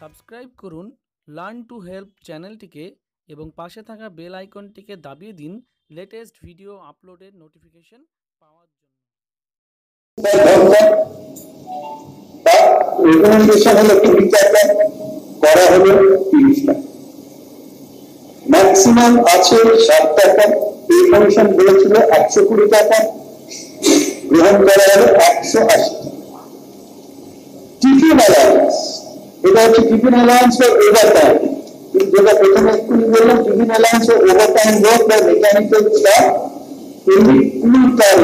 Subscribe করুন, learn to help চ্যানেলটিকে এবং পাশে থাকা বেল আইকনটিকে দাবিয়ে দিন লেটেস্ট ভিডিও আপলোডের নোটিফিকেশন পাওয়ার জন্য। টাকা করা হলো টাকা ম্যাক্সিমাম আছে ষাট টাকা। এই কমিশন বলেছিল একশো কুড়ি টাকা। গ্রহণ করা হলো একশো আশি টিফিন অ্যালাউন্স এটা হচ্ছে টিফিন অ্যালাউন্স বা ওভার টাইম যেটা প্রথমে একটু বললাম টিফিন অ্যালাউন্স ও ওভার টাইম ওয়ার্ক বা মেকানিক্যাল স্টাফ এমনি কুড়ি টাইম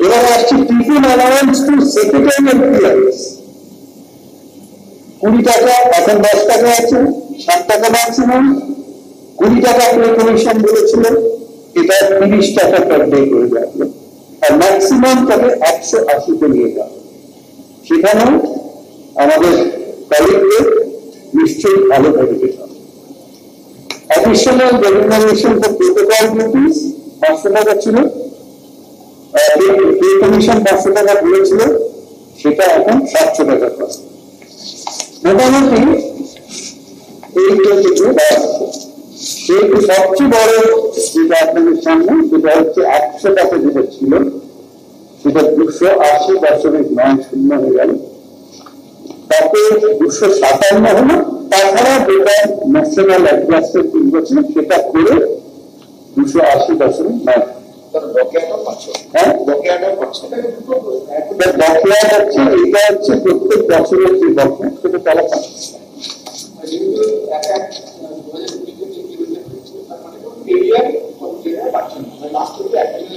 এবার টাকা দশ টাকা আছে, ষাট টাকা ম্যাক্সিমাম কুড়ি টাকা প্লে কমিশন বলেছিল, এটা তিরিশ টাকা পার ডে করে যাবে। আর ম্যাক্সিমাম তাকে একশো আশিতে নিয়ে যাবে। সেখানেও আমাদের কলিগদের নিশ্চয়ই ভালো বেনিফিট হবে। Additional regulation for protocol duties পাঁচশো টাকা ছিল। পে কমিশন পাঁচশো টাকা বলেছিল সেটা এখন সাতশো টাকা করে মোটামুটি এইটা থেকে সেহেতু সবচেয়ে বড় যেটা আপনাদের সামনে সেটা হচ্ছে একশো টাকা যেটা ছিল সেটা দুশো আশি দশমিক নয় শূন্য হয়ে গেল। তাতে দুশো সাতান্ন হলো তাছাড়া যেটা ন্যাশনাল অ্যাডজাস্টের তিন বছর সেটা করে দুশো আশি দশমিক নয়। হ্যাঁ? বকেয়াটা হচ্ছে এটা হচ্ছে প্রত্যেক বছরের যে বকেয়া সেটা তারা পাচ্ছে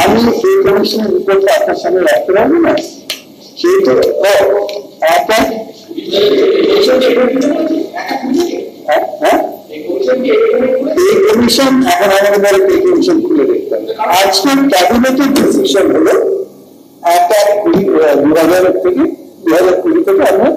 আমি কমিশনের রিপোর্টটা আপনার সামনে রাখতে পারব না? সেই তো। ও একটা হ্যাঁ হ্যাঁ এই কমিশন এখন আমাদের বাড়িতে খুলে দেখতে হবে আজকে ক্যাবিনেটের ডিসিশন হলো এক এক কুড়ি দু হাজার থেকে, দু হাজার কুড়ি থেকে আমরা